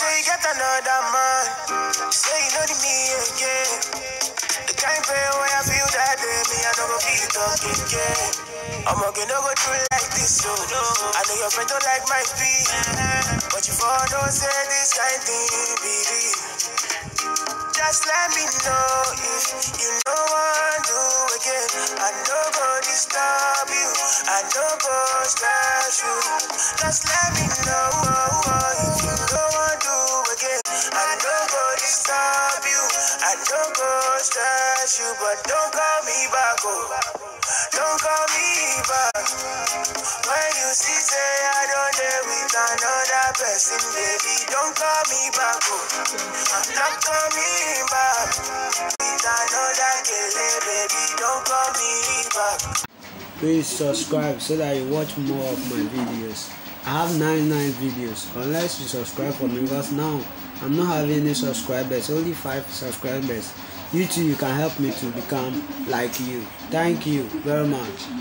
say you get another man. Say you know the me again. The kind pain where I feel that day, me I don't go feel talking again. I'm gonna no go through like this, so I know your friend don't like my beat, but you for don't say this kind thing, be real. Just let me know if you know what do again. I know go disturb you, I know go stress you. Just let me know oh, oh. Know go stress you, but don't call me back, oh. Don't call me back. When you see say I don't dare with another person, baby, don't call me back, oh. Don't call me back. With another kele, baby, don't call me back. Please subscribe so that you watch more of my videos. I have 99 videos unless you subscribe for me because now I'm not having any subscribers, only 5 subscribers. You too, you can help me to become like you. Thank you very much.